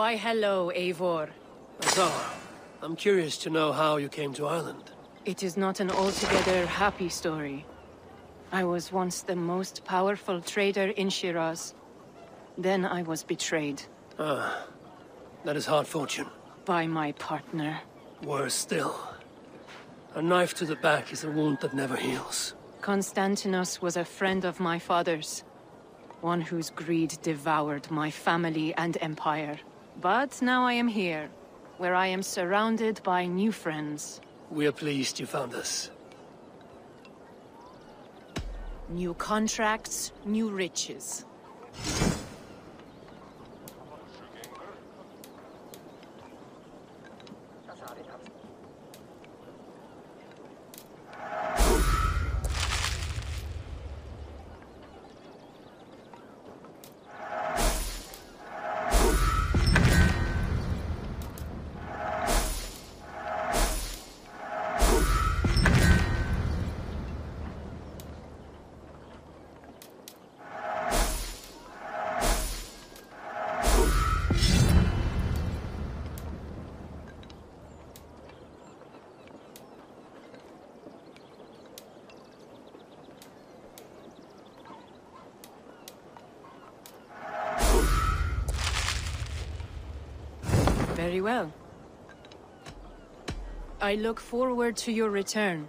Why hello, Eivor. Azar, I'm curious to know how you came to Ireland. It is not an altogether happy story. I was once the most powerful trader in Shiraz. Then I was betrayed. Ah, that is hard fortune. By my partner. Worse still. A knife to the back is a wound that never heals. Konstantinos was a friend of my father's. One whose greed devoured my family and empire. But now I am here, where I am surrounded by new friends. We are pleased you found us. New contracts, new riches. Very well. I look forward to your return.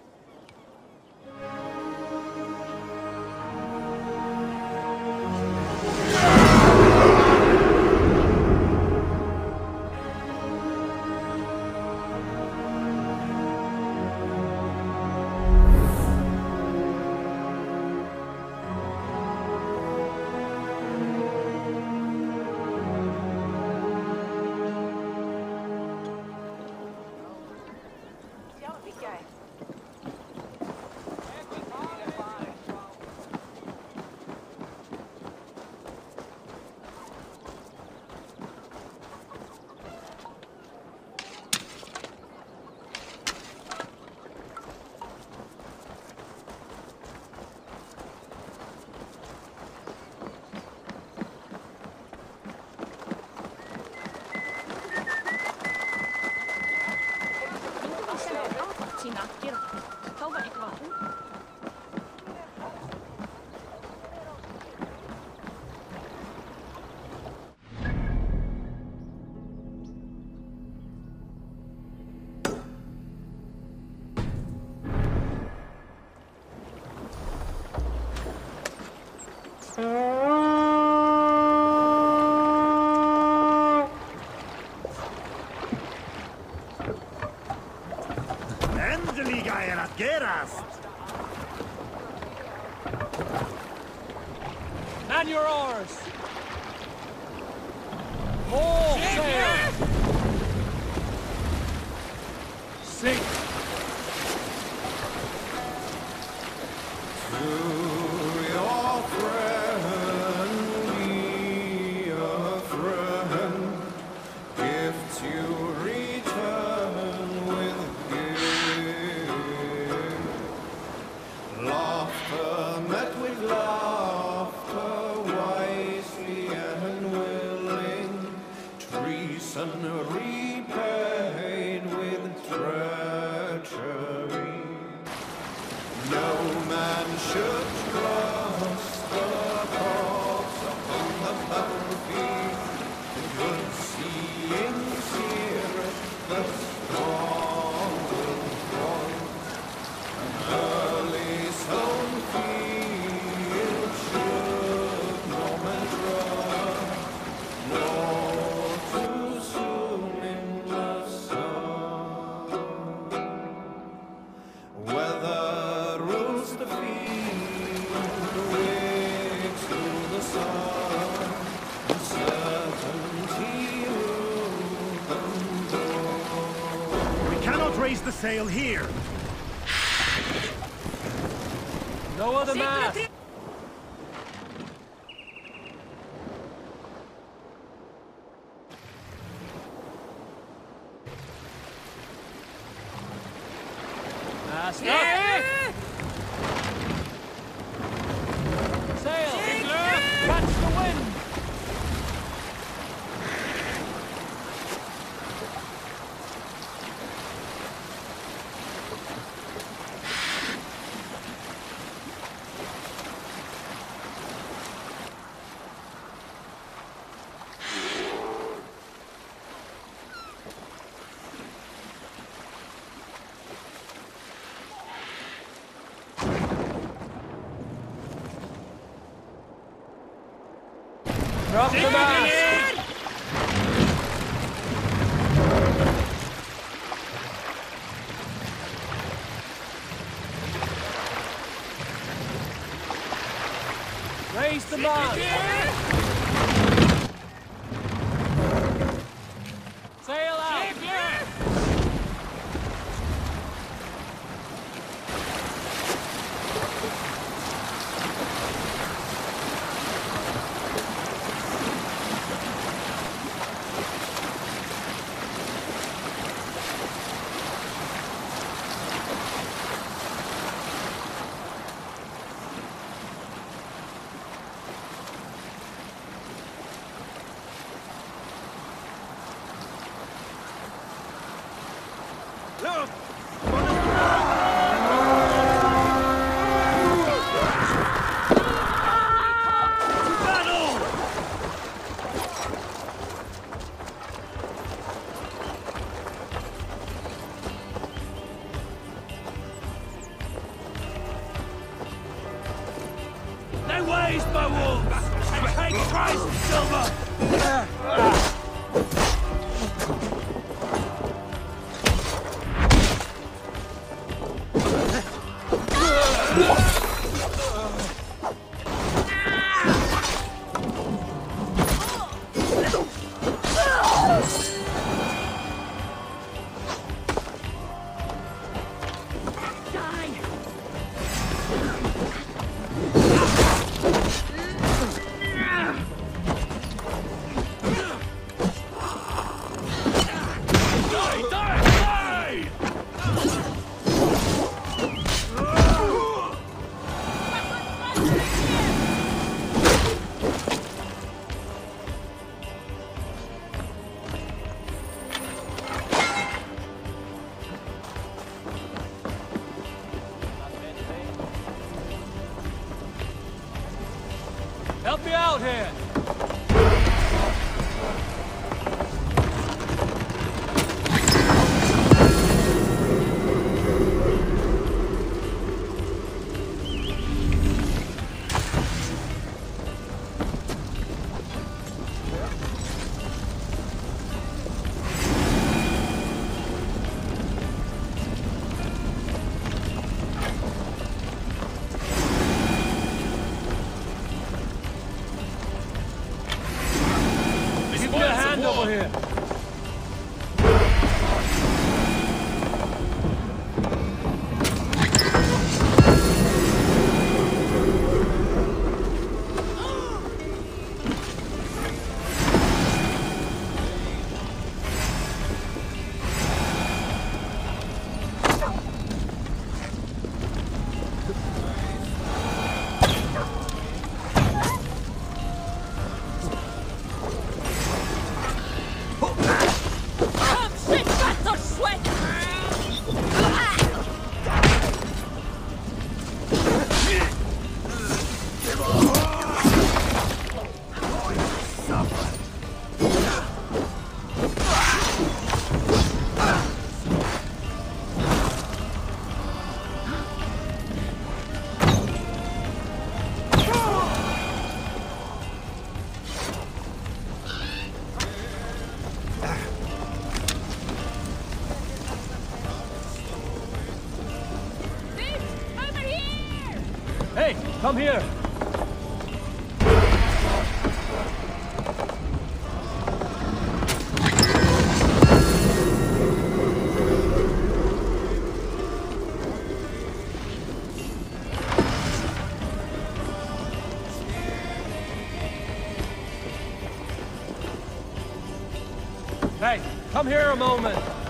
Should cross the corpse upon the battlefield. Sail here. No other mast! Tchau, tchau. Look! Come here! Hey, come here a moment!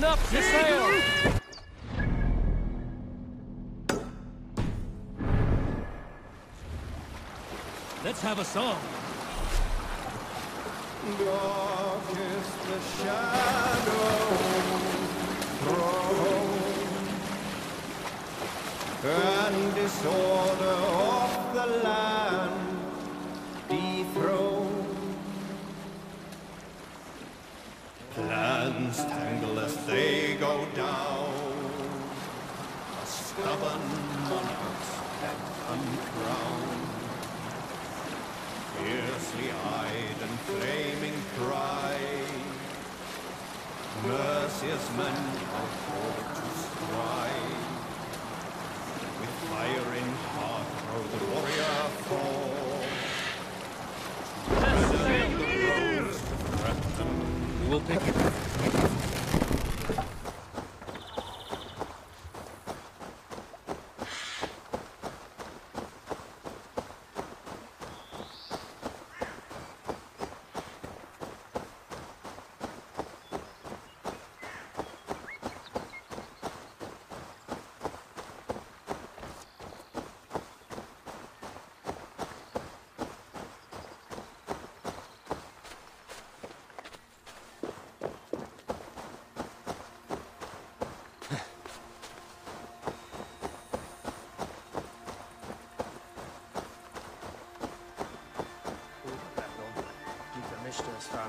Run up! Let's have a song. Dark is the shadow thrown, and disorder of the land Plans tangle as they go down, a stubborn monarch's head uncrowned. Fiercely eyed and flaming pride, Mercia's men are forward to strive. With fire in heart, throw the warrior fall. Threaten, We will pick it.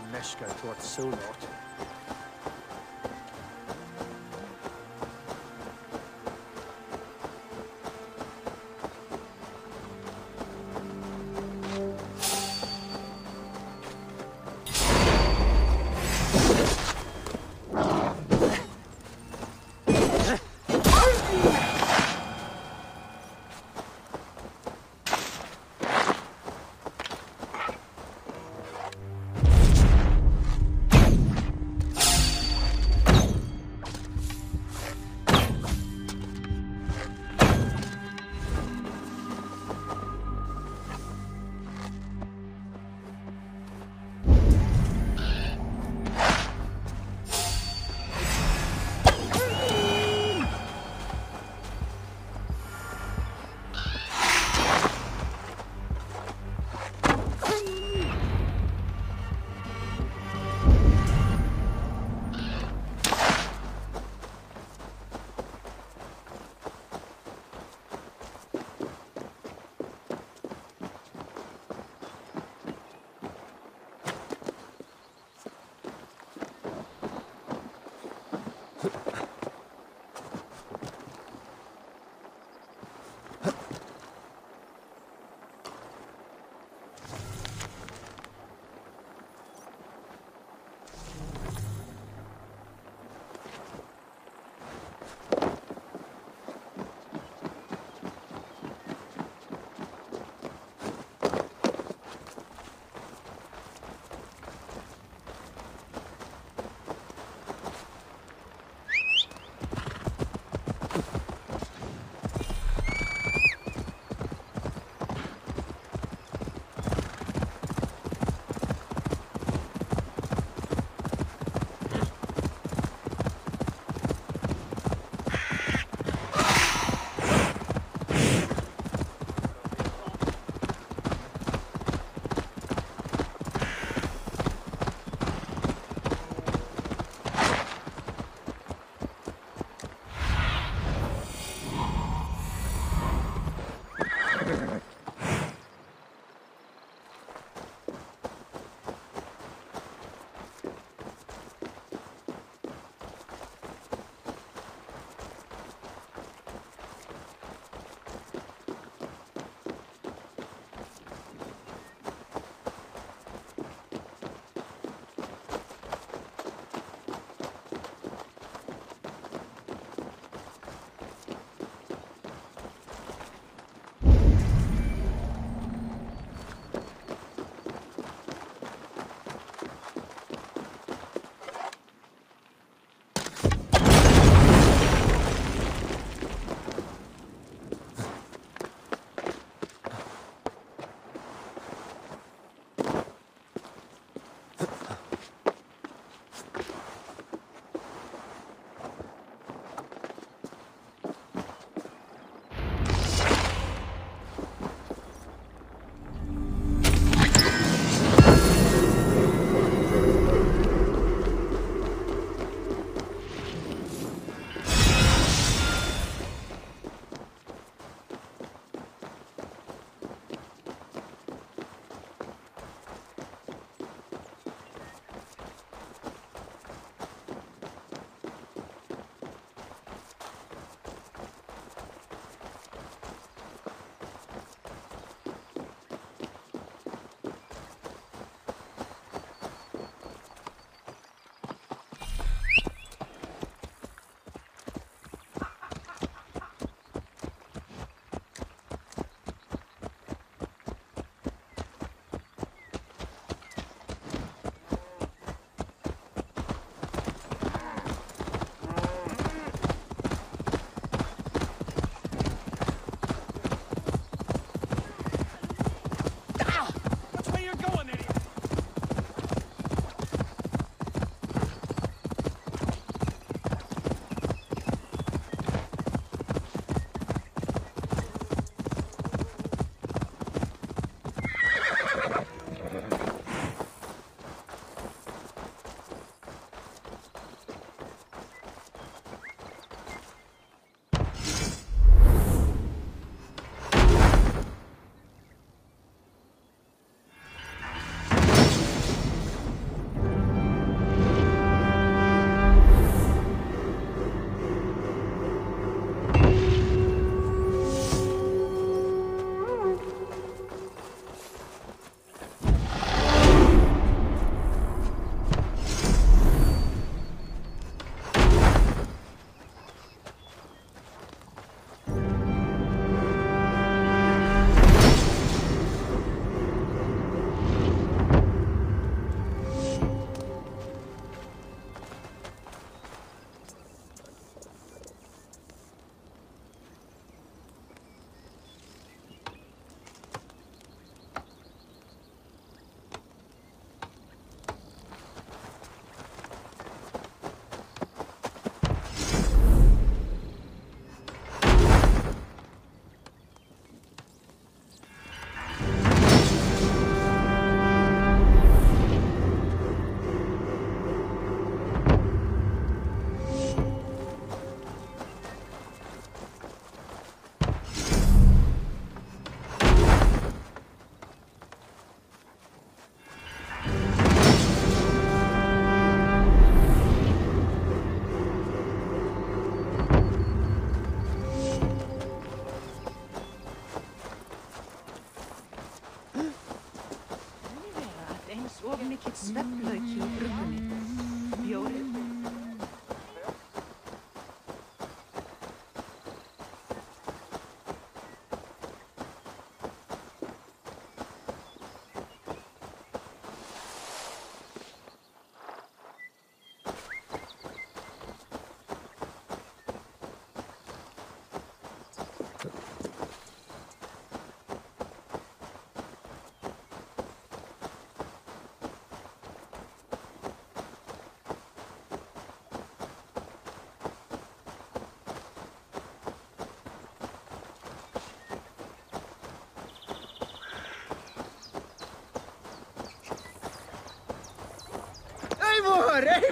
Mistas from Meshka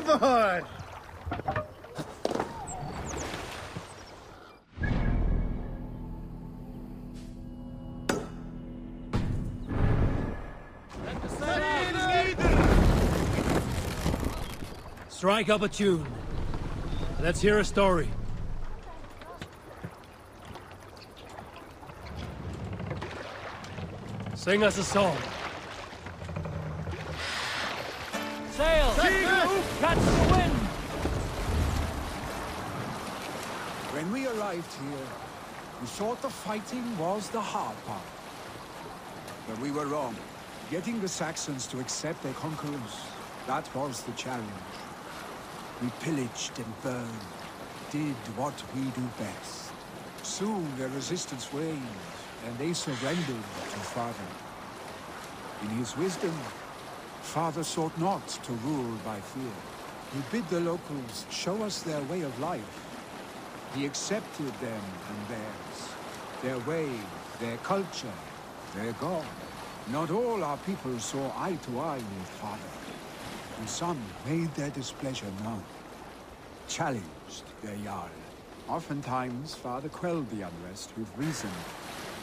Eivor! Strike up a tune. Let's hear a story. Sing us a song. Sail! Catch the wind! When we arrived here, we thought the fighting was the hard part. But we were wrong. Getting the Saxons to accept their conquerors, that was the challenge. We pillaged and burned, did what we do best. Soon their resistance waned, and they surrendered to Father. In his wisdom, Father sought not to rule by fear. He bid the locals show us their way of life. He accepted them and theirs, their way, their culture, their God. Not all our people saw eye to eye with Father, and some made their displeasure known, challenged their Jarl. Oftentimes, Father quelled the unrest with reason.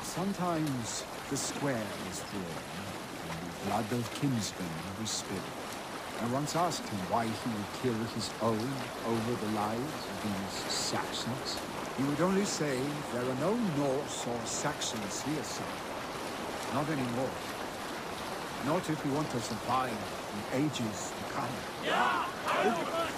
Sometimes the square was drawn, blood of kinsmen was spilled. I once asked him why he would kill his own over the lives of these Saxons. He would only say, there are no Norse or Saxons here, sir. Not anymore. Not if we want to survive in ages to come. I'll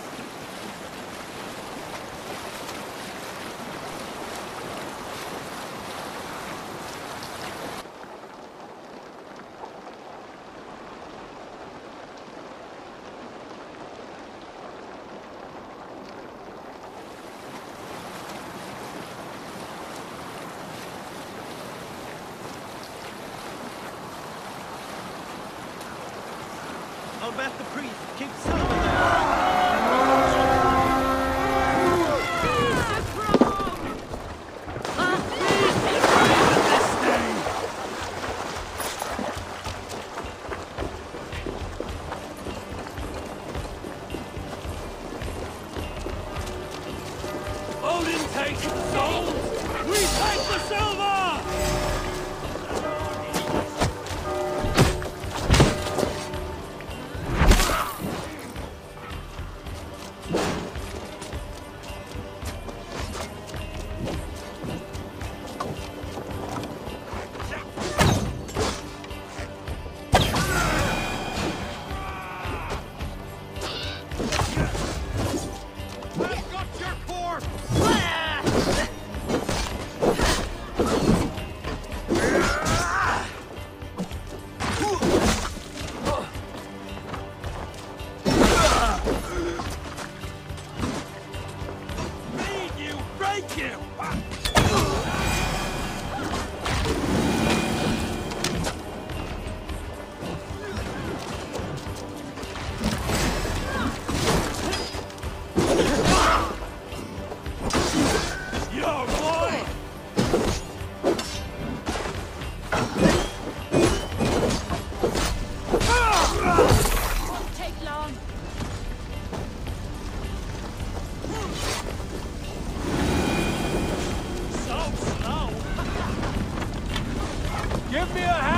Give me a hand!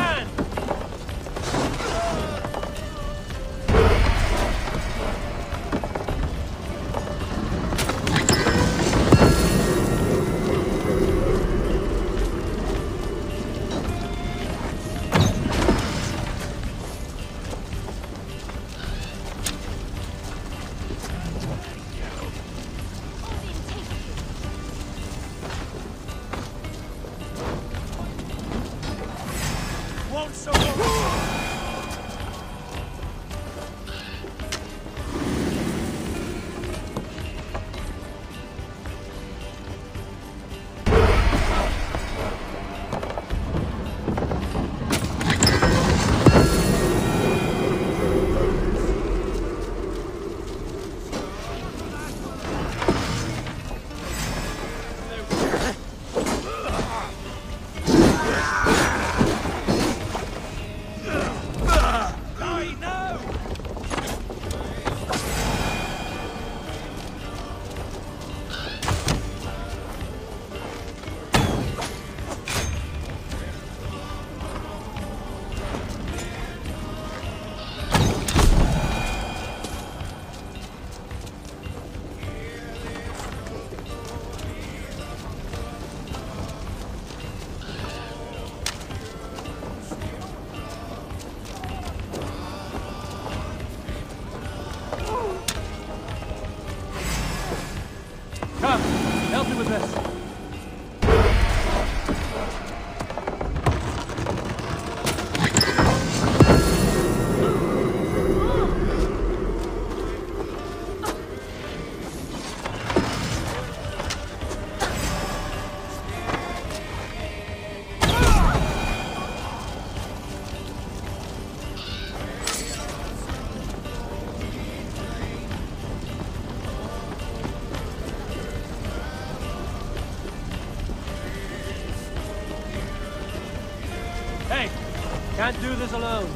Hey, can't do this alone.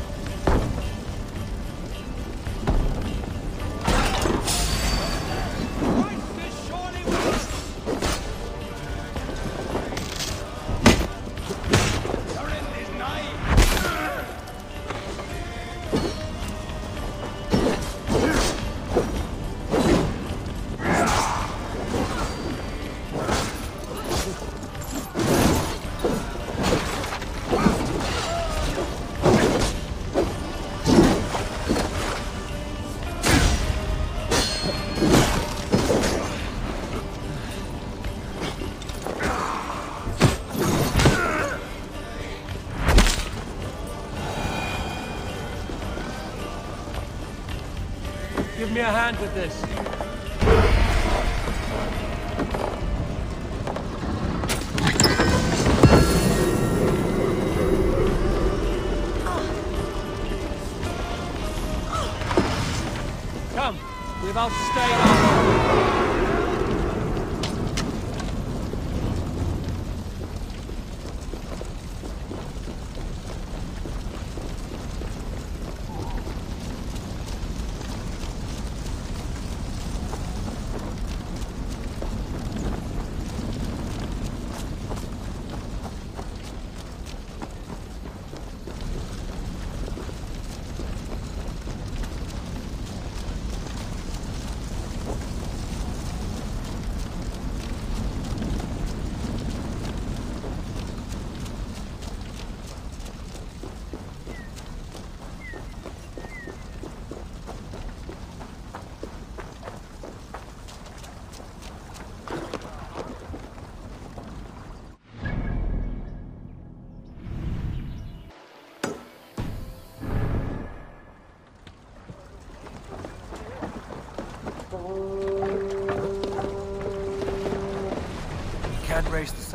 me a hand with this.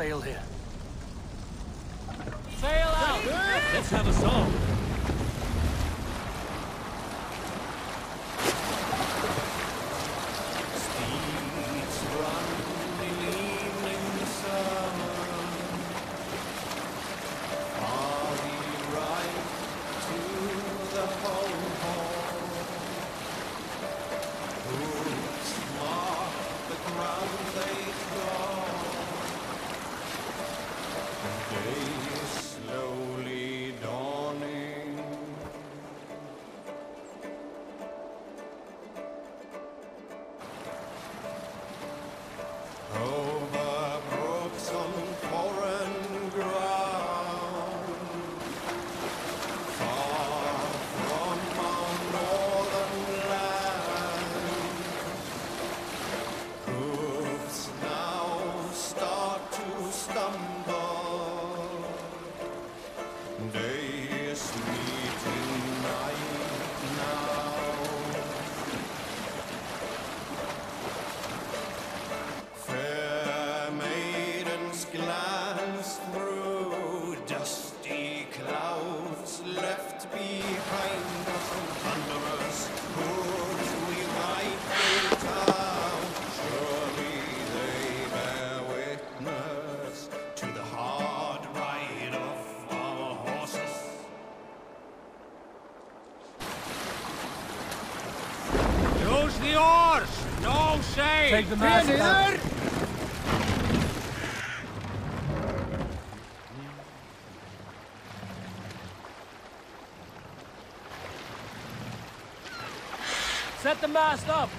sail here. Take the mask. Set the mast up!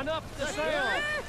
Run up the sail!